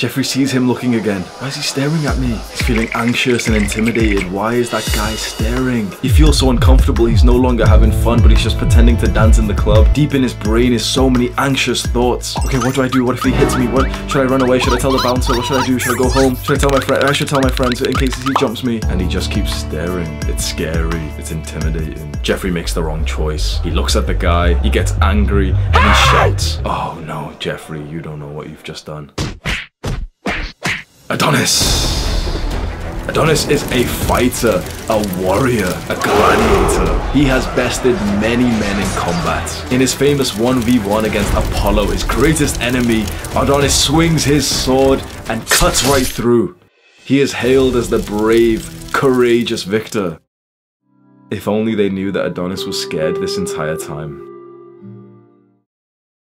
Jeffrey sees him looking again. Why is he staring at me? He's feeling anxious and intimidated. Why is that guy staring? He feels so uncomfortable. He's no longer having fun, but he's just pretending to dance in the club. Deep in his brain is so many anxious thoughts. Okay, what do I do? What if he hits me? What should I run away? Should I tell the bouncer? What should I do? Should I go home? Should I tell my friend? I should tell my friends in case he jumps me. And he just keeps staring. It's scary. It's intimidating. Jeffrey makes the wrong choice. He looks at the guy. He gets angry and he shouts. Oh no, Jeffrey, you don't know what you've just done. Adonis! Adonis is a fighter, a warrior, a gladiator. He has bested many men in combat. In his famous 1v1 against Apollo, his greatest enemy, Adonis swings his sword and cuts right through. He is hailed as the brave, courageous victor. If only they knew that Adonis was scared this entire time.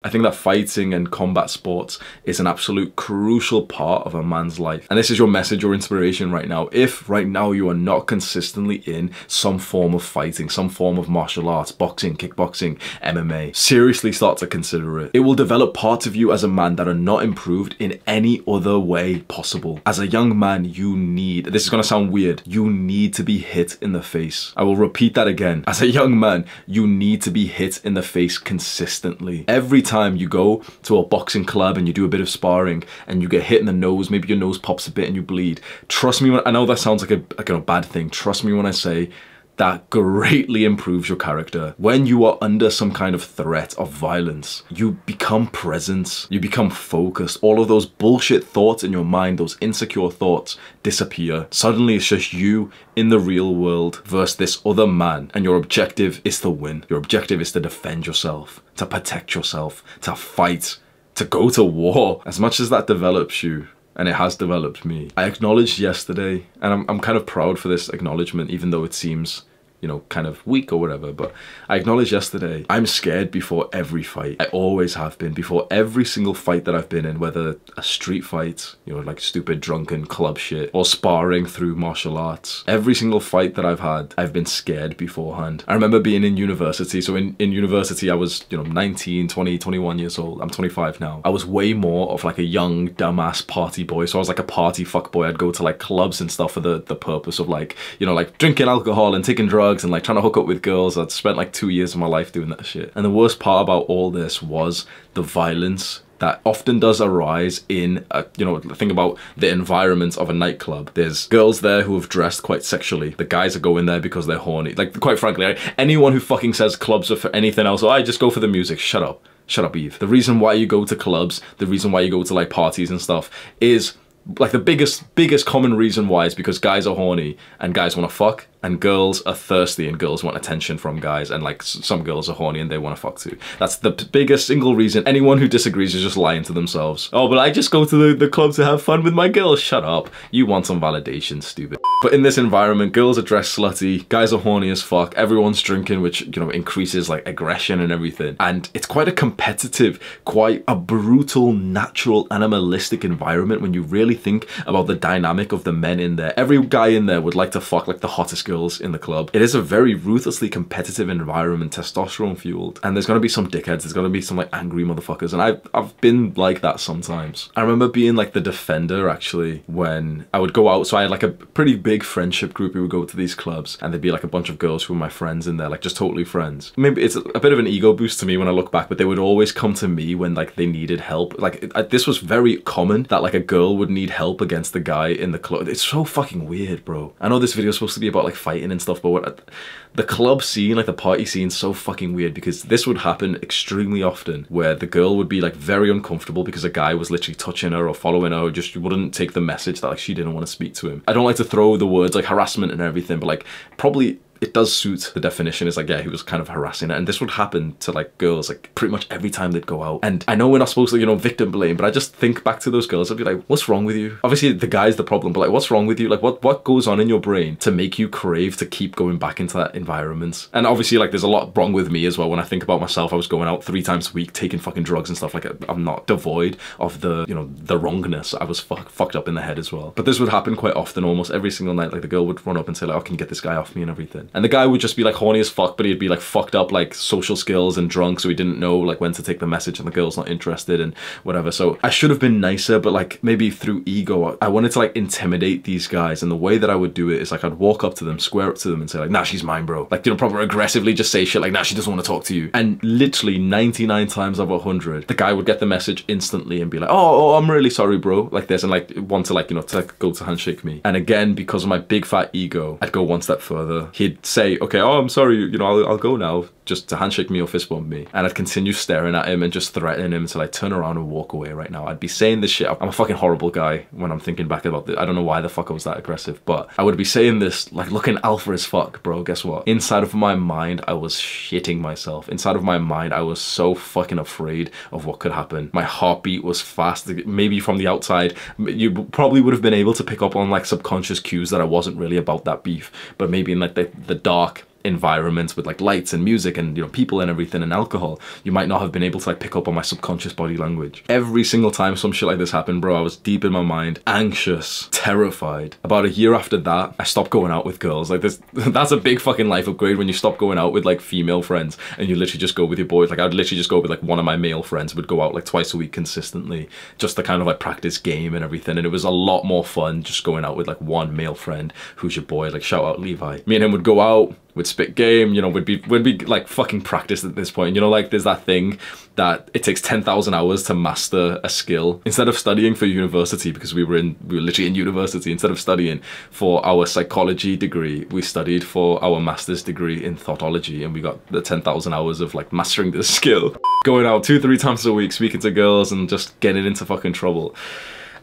I think that fighting and combat sports is an absolute crucial part of a man's life. And this is your message or inspiration right now. If right now you are not consistently in some form of fighting, some form of martial arts, boxing, kickboxing, MMA, seriously start to consider it. It will develop parts of you as a man that are not improved in any other way possible. As a young man, you need, this is gonna sound weird, you need to be hit in the face. I will repeat that again. As a young man, you need to be hit in the face consistently. Every time time you go to a boxing club and you do a bit of sparring and you get hit in the nose, maybe your nose pops a bit and you bleed. Trust me, when, I know that sounds like a, like a bad thing. Trust me when I say that greatly improves your character. When you are under some kind of threat of violence, you become present, you become focused. All of those bullshit thoughts in your mind, those insecure thoughts disappear. Suddenly it's just you in the real world versus this other man and your objective is to win. Your objective is to defend yourself, to protect yourself, to fight, to go to war. As much as that develops you, and it has developed me. I acknowledged yesterday, and I'm, I'm kind of proud for this acknowledgement, even though it seems you know, kind of weak or whatever. But I acknowledged yesterday, I'm scared before every fight. I always have been. Before every single fight that I've been in, whether a street fight, you know, like stupid drunken club shit, or sparring through martial arts. Every single fight that I've had, I've been scared beforehand. I remember being in university. So in, in university, I was, you know, 19, 20, 21 years old. I'm 25 now. I was way more of like a young, dumbass party boy. So I was like a party fuck boy. I'd go to like clubs and stuff for the, the purpose of like, you know, like drinking alcohol and taking drugs drugs and like trying to hook up with girls. I'd spent like two years of my life doing that shit. And the worst part about all this was the violence that often does arise in, a, you know, think about the environment of a nightclub. There's girls there who have dressed quite sexually. The guys are going there because they're horny. Like, quite frankly, anyone who fucking says clubs are for anything else, oh, I just go for the music, shut up. Shut up, Eve. The reason why you go to clubs, the reason why you go to like parties and stuff is like the biggest biggest common reason why is because guys are horny and guys want to fuck and girls are thirsty and girls want attention from guys and like some girls are horny and they want to fuck too. That's the biggest single reason. Anyone who disagrees is just lying to themselves. Oh, but I just go to the, the club to have fun with my girls. Shut up. You want some validation, stupid. But in this environment, girls are dressed slutty, guys are horny as fuck, everyone's drinking, which, you know, increases like aggression and everything. And it's quite a competitive, quite a brutal, natural, animalistic environment when you really think about the dynamic of the men in there. Every guy in there would like to fuck like the hottest girls in the club. It is a very ruthlessly competitive environment, testosterone fueled, and there's gonna be some dickheads, there's gonna be some like angry motherfuckers, and I've, I've been like that sometimes. I remember being like the defender actually when I would go out, so I had like a pretty big friendship group who would go to these clubs, and there'd be like a bunch of girls who were my friends in there, like just totally friends. Maybe it's a bit of an ego boost to me when I look back, but they would always come to me when like they needed help. Like it, this was very common that like a girl would need help against the guy in the club. It's so fucking weird, bro. I know this video is supposed to be about like fighting and stuff, but what the club scene, like the party scene, so fucking weird because this would happen extremely often where the girl would be like very uncomfortable because a guy was literally touching her or following her or just wouldn't take the message that like she didn't want to speak to him. I don't like to throw the words like harassment and everything, but like probably it does suit the definition. It's like, yeah, he was kind of harassing her. And this would happen to like girls like pretty much every time they'd go out. And I know we're not supposed to, you know, victim blame, but I just think back to those girls. I'd be like, what's wrong with you? Obviously the guy's the problem, but like, what's wrong with you? Like what, what goes on in your brain to make you crave to keep going back into that environment? And obviously like there's a lot wrong with me as well. When I think about myself, I was going out three times a week, taking fucking drugs and stuff. Like I'm not devoid of the, you know, the wrongness. I was fuck, fucked up in the head as well. But this would happen quite often, almost every single night. Like the girl would run up and say like, oh, can you get this guy off me and everything. And the guy would just be like horny as fuck, but he'd be like fucked up like social skills and drunk, so he didn't know like when to take the message and the girl's not interested and whatever. So I should have been nicer, but like maybe through ego, I wanted to like intimidate these guys. And the way that I would do it is like I'd walk up to them, square up to them and say like, nah, she's mine, bro. Like, you know, proper aggressively just say shit like, nah, she doesn't want to talk to you. And literally 99 times out of 100, the guy would get the message instantly and be like, oh, oh I'm really sorry, bro. Like this and like want to like, you know, to like, go to handshake me. And again, because of my big fat ego, I'd go one step further. He'd say, okay, oh, I'm sorry, you know, I'll, I'll go now just to handshake me or fist bump me. And I'd continue staring at him and just threatening him until I turn around and walk away right now. I'd be saying this shit. I'm a fucking horrible guy when I'm thinking back about this. I don't know why the fuck I was that aggressive, but I would be saying this like looking alpha as fuck, bro. Guess what? Inside of my mind, I was shitting myself. Inside of my mind, I was so fucking afraid of what could happen. My heartbeat was fast. Maybe from the outside, you probably would have been able to pick up on like subconscious cues that I wasn't really about that beef, but maybe in like the, the dark environments with like lights and music and you know people and everything and alcohol you might not have been able to like pick up on my subconscious body language. Every single time some shit like this happened bro i was deep in my mind anxious terrified. About a year after that i stopped going out with girls. Like this that's a big fucking life upgrade when you stop going out with like female friends and you literally just go with your boys. Like i'd literally just go with like one of my male friends would go out like twice a week consistently just to kind of like practice game and everything. And it was a lot more fun just going out with like one male friend who's your boy. Like shout out levi. Me and him would go out would spit game, you know, we'd be we'd be like fucking practice at this point. You know, like there's that thing that it takes 10,000 hours to master a skill. Instead of studying for university, because we were in we were literally in university, instead of studying for our psychology degree, we studied for our master's degree in thoughtology and we got the 10,000 hours of like mastering this skill. Going out two, three times a week, speaking to girls and just getting into fucking trouble.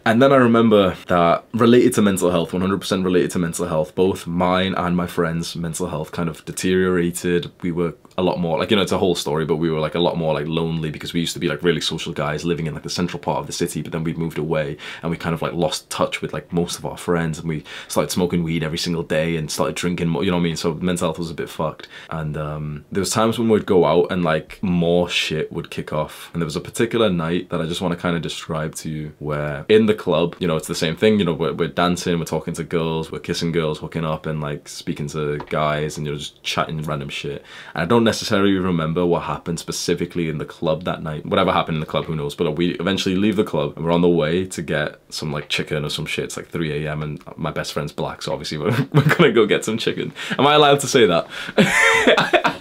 And then I remember that related to mental health, 100% related to mental health, both mine and my friends' mental health kind of deteriorated. We were a lot more like you know it's a whole story but we were like a lot more like lonely because we used to be like really social guys living in like the central part of the city but then we moved away and we kind of like lost touch with like most of our friends and we started smoking weed every single day and started drinking more you know what I mean? So mental health was a bit fucked. And um, there was times when we'd go out and like more shit would kick off. And there was a particular night that I just want to kind of describe to you where in the club you know it's the same thing you know we're, we're dancing we're talking to girls we're kissing girls hooking up and like speaking to guys and you're just chatting random shit. And I don't don't necessarily remember what happened specifically in the club that night. Whatever happened in the club, who knows? But we eventually leave the club and we're on the way to get some like chicken or some shit. It's like 3 a.m. and my best friend's black, so obviously we're, we're gonna go get some chicken. Am I allowed to say that?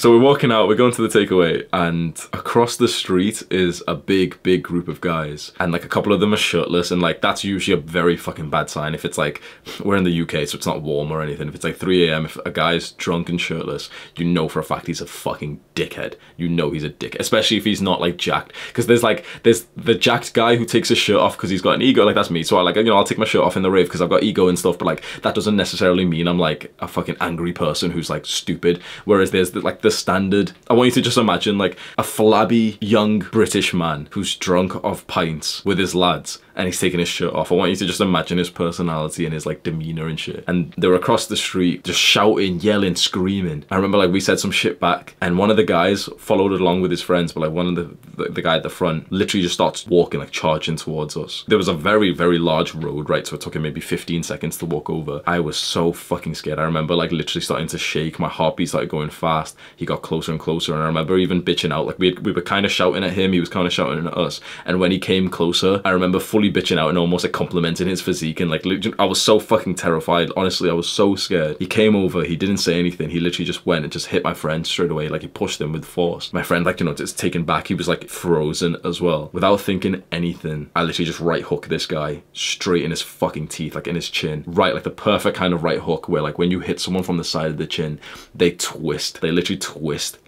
So we're walking out, we're going to the takeaway, and across the street is a big, big group of guys. And like a couple of them are shirtless, and like that's usually a very fucking bad sign. If it's like, we're in the UK, so it's not warm or anything. If it's like 3 a.m., if a guy's drunk and shirtless, you know for a fact he's a fucking dickhead. You know he's a dick, especially if he's not like jacked. Because there's like, there's the jacked guy who takes his shirt off because he's got an ego, like that's me. So I like, you know, I'll take my shirt off in the rave because I've got ego and stuff, but like that doesn't necessarily mean I'm like a fucking angry person who's like stupid. Whereas there's the, like the standard. I want you to just imagine like a flabby young British man who's drunk off pints with his lads and he's taking his shirt off. I want you to just imagine his personality and his like demeanor and shit. And they were across the street just shouting, yelling, screaming. I remember like we said some shit back and one of the guys followed along with his friends, but like one of the, the, the guy at the front literally just starts walking, like charging towards us. There was a very, very large road, right? So it took him maybe 15 seconds to walk over. I was so fucking scared. I remember like literally starting to shake. My heartbeat started going fast. He got closer and closer. And I remember even bitching out. Like we, we were kind of shouting at him. He was kind of shouting at us. And when he came closer, I remember fully bitching out and almost like complimenting his physique and like I was so fucking terrified. Honestly, I was so scared. He came over, he didn't say anything. He literally just went and just hit my friend straight away. Like he pushed him with force. My friend, like, you know, just taken back. He was like frozen as well. Without thinking anything, I literally just right hook this guy straight in his fucking teeth, like in his chin. Right, like the perfect kind of right hook where like when you hit someone from the side of the chin, they twist. They literally twist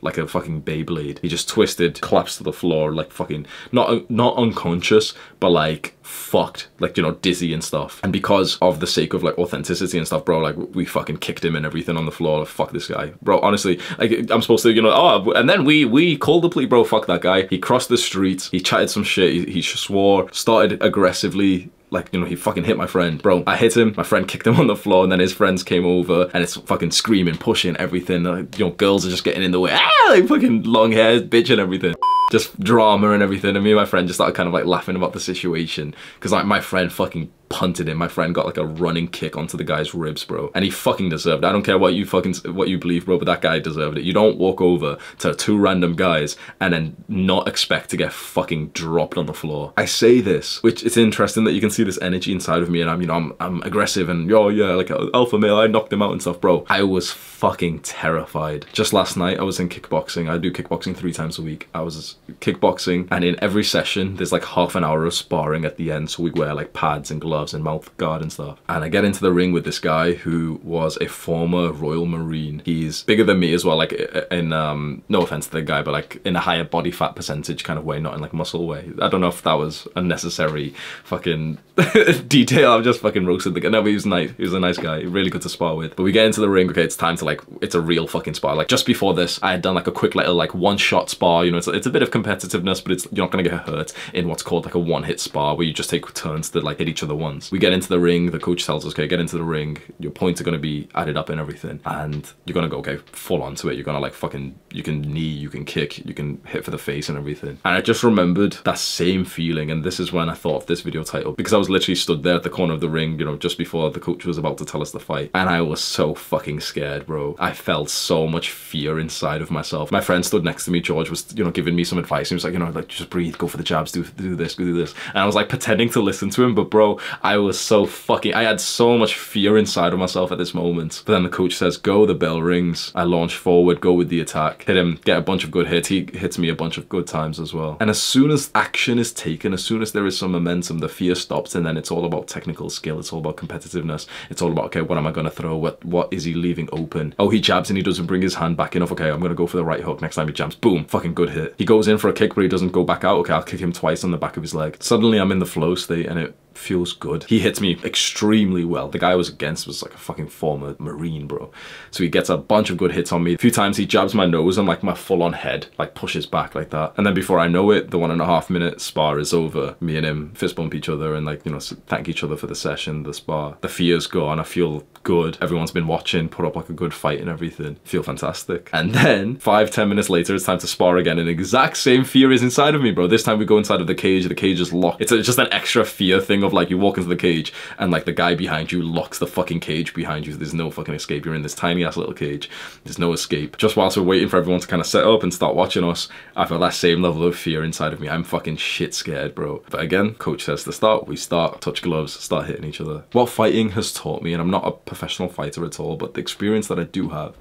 like a fucking Beyblade. He just twisted, collapsed to the floor, like fucking, not, not unconscious, but like fucked, like, you know, dizzy and stuff. And because of the sake of like authenticity and stuff, bro, like we fucking kicked him and everything on the floor. Like, fuck this guy. Bro, honestly, like I'm supposed to, you know, oh, and then we, we called the police, bro, fuck that guy. He crossed the street, he chatted some shit, he, he swore, started aggressively like you know he fucking hit my friend. Bro i hit him. My friend kicked him on the floor and then his friends came over and it's fucking screaming pushing everything. Like, you know girls are just getting in the way. Ah like fucking long hair bitch and everything just drama and everything. And me and my friend just started kind of like laughing about the situation because like my friend fucking punted him. My friend got like a running kick onto the guy's ribs, bro. And he fucking deserved it. I don't care what you fucking, what you believe, bro, but that guy deserved it. You don't walk over to two random guys and then not expect to get fucking dropped on the floor. I say this, which it's interesting that you can see this energy inside of me and I'm, you know, I'm, I'm aggressive and, oh yeah, like uh, alpha male, I knocked him out and stuff, bro. I was fucking terrified. Just last night, I was in kickboxing. I do kickboxing three times a week. I was kickboxing and in every session, there's like half an hour of sparring at the end. So we wear like pads and gloves and mouth guard and stuff. And I get into the ring with this guy who was a former Royal Marine. He's bigger than me as well, like in, um, no offense to the guy, but like in a higher body fat percentage kind of way, not in like muscle way. I don't know if that was a necessary fucking detail. I've just fucking roasted the guy. No, but he was nice. He was a nice guy. Really good to spar with. But we get into the ring. Okay, it's time to like, it's a real fucking spar. Like just before this, I had done like a quick little like one shot spar. You know, it's, it's a bit of competitiveness, but it's you're not gonna get hurt in what's called like a one hit spar where you just take turns to like hit each other once. We get into the ring. The coach tells us, okay, get into the ring. Your points are gonna be added up and everything, and you're gonna go okay full onto it. You're gonna like fucking you can knee, you can kick, you can hit for the face and everything. And I just remembered that same feeling, and this is when I thought of this video title because I was literally stood there at the corner of the ring, you know, just before the coach was about to tell us the fight. And I was so fucking scared, bro. I felt so much fear inside of myself. My friend stood next to me, George was, you know, giving me some advice. He was like, you know, like just breathe, go for the jabs, do, do this, go do this. And I was like pretending to listen to him, but bro, I was so fucking, I had so much fear inside of myself at this moment. But then the coach says, go, the bell rings. I launch forward, go with the attack, hit him, get a bunch of good hits. He hits me a bunch of good times as well. And as soon as action is taken, as soon as there is some momentum, the fear stops and then it's all about technical skill. It's all about competitiveness. It's all about, okay, what am I going to throw? What What is he leaving open? Oh, he jabs and he doesn't bring his hand back enough. Okay, I'm going to go for the right hook. Next time he jabs, boom, fucking good hit. He goes in for a kick, but he doesn't go back out. Okay, I'll kick him twice on the back of his leg. Suddenly I'm in the flow state and it feels good. He hits me extremely well. The guy I was against was like a fucking former Marine, bro. So he gets a bunch of good hits on me. A few times he jabs my nose and like my full on head, like pushes back like that. And then before I know it, the one and a half minute spar is over. Me and him fist bump each other and like, you know, thank each other for the session, the spar. The fear's gone. I feel good. Everyone's been watching, put up like a good fight and everything. Feel fantastic. And then five, ten minutes later, it's time to spar again. And exact same fear is inside of me, bro. This time we go inside of the cage. The cage is locked. It's just an extra fear thing of like you walk into the cage and like the guy behind you locks the fucking cage behind you. There's no fucking escape. You're in this tiny ass little cage. There's no escape. Just whilst we're waiting for everyone to kind of set up and start watching us, I feel that same level of fear inside of me. I'm fucking shit scared, bro. But again, coach says to start, we start, touch gloves, start hitting each other. What fighting has taught me, and I'm not a professional fighter at all, but the experience that I do have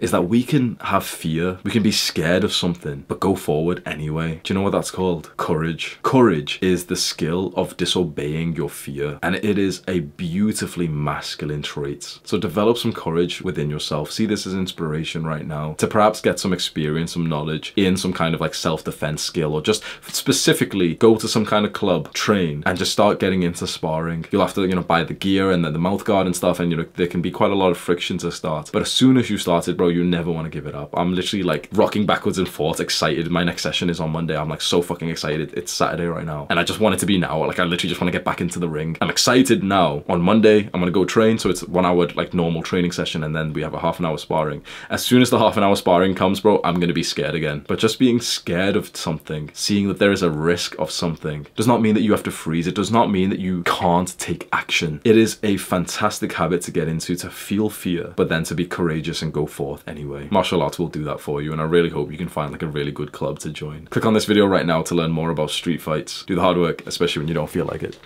is that we can have fear, we can be scared of something, but go forward anyway. Do you know what that's called? Courage. Courage is the skill of disobeying your fear, and it is a beautifully masculine trait. So develop some courage within yourself. See this as inspiration right now to perhaps get some experience, some knowledge in some kind of like self-defense skill, or just specifically go to some kind of club, train, and just start getting into sparring. You'll have to, you know, buy the gear and then the mouth guard and stuff, and you know, there can be quite a lot of friction to start. But as soon as you started, bro, bro, you never want to give it up. I'm literally like rocking backwards and forth, excited. My next session is on Monday. I'm like so fucking excited. It's Saturday right now. And I just want it to be now. Like I literally just want to get back into the ring. I'm excited now. On Monday, I'm going to go train. So it's one hour like normal training session and then we have a half an hour sparring. As soon as the half an hour sparring comes, bro, I'm going to be scared again. But just being scared of something, seeing that there is a risk of something, does not mean that you have to freeze. It does not mean that you can't take action. It is a fantastic habit to get into, to feel fear, but then to be courageous and go forth anyway. Martial arts will do that for you and I really hope you can find like a really good club to join. Click on this video right now to learn more about street fights. Do the hard work, especially when you don't feel like it.